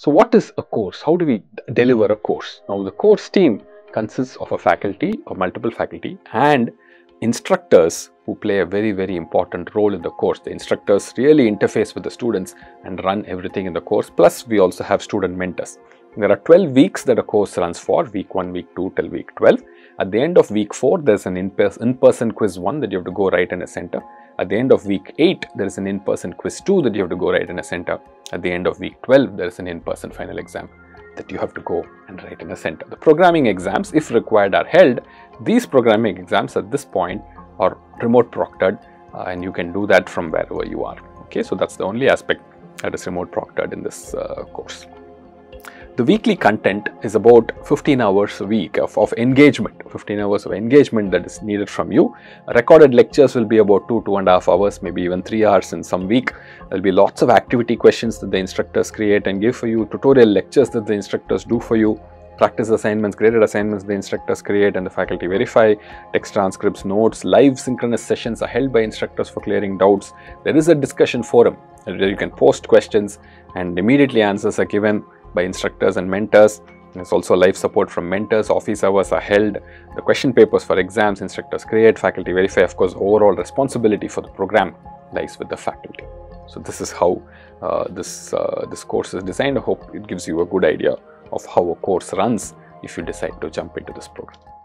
So what is a course? How do we deliver a course? Now the course team consists of a faculty or multiple faculty and instructors who play a very very important role in the course. The instructors really interface with the students and run everything in the course plus we also have student mentors. There are 12 weeks that a course runs for week 1, week 2 till week 12. At the end of week 4 there is an in-person quiz 1 that you have to go write in a center. At the end of week 8 there is an in-person quiz 2 that you have to go write in a center. At the end of week 12 there is an in-person final exam that you have to go and write in a center. The programming exams if required are held. These programming exams at this point are remote proctored uh, and you can do that from wherever you are. Okay, so that's the only aspect that is remote proctored in this uh, course. The weekly content is about 15 hours a week of, of engagement, 15 hours of engagement that is needed from you. Recorded lectures will be about two, two and a half hours, maybe even three hours in some week. There'll be lots of activity questions that the instructors create and give for you, tutorial lectures that the instructors do for you, practice assignments, graded assignments the instructors create and the faculty verify, text transcripts, notes, live synchronous sessions are held by instructors for clearing doubts. There is a discussion forum where you can post questions and immediately answers are given by instructors and mentors. There's also live support from mentors, office hours are held, the question papers for exams instructors create, faculty verify, of course overall responsibility for the program lies with the faculty. So this is how uh, this, uh, this course is designed. I hope it gives you a good idea of how a course runs if you decide to jump into this program.